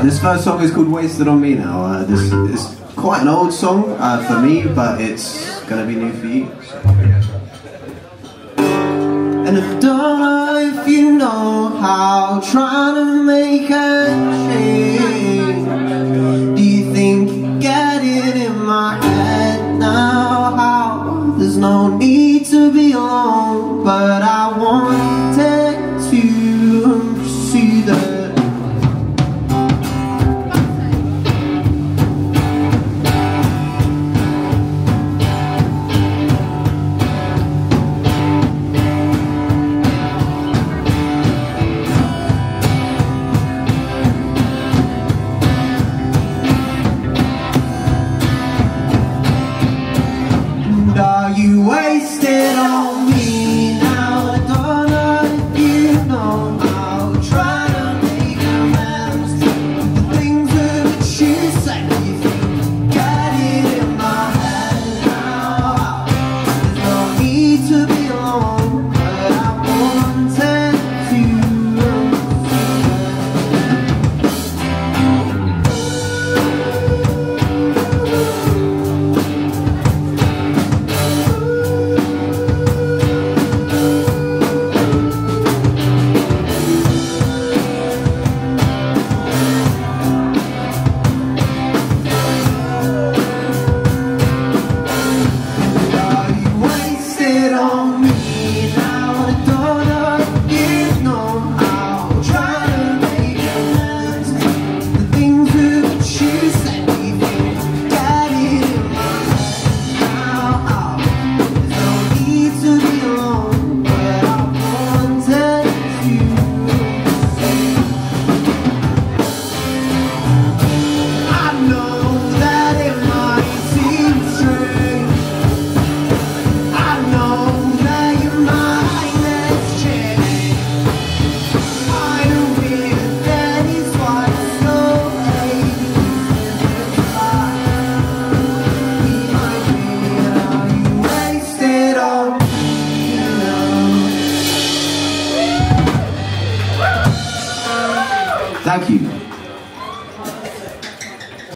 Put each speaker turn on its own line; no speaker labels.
this first song is called Wasted on Me now. Uh, this is quite an old song uh, for me, but it's to be new for you. And I don't know if you know how trying to make a change. Do you think you get it in my head now? How there's no need to be alone, on me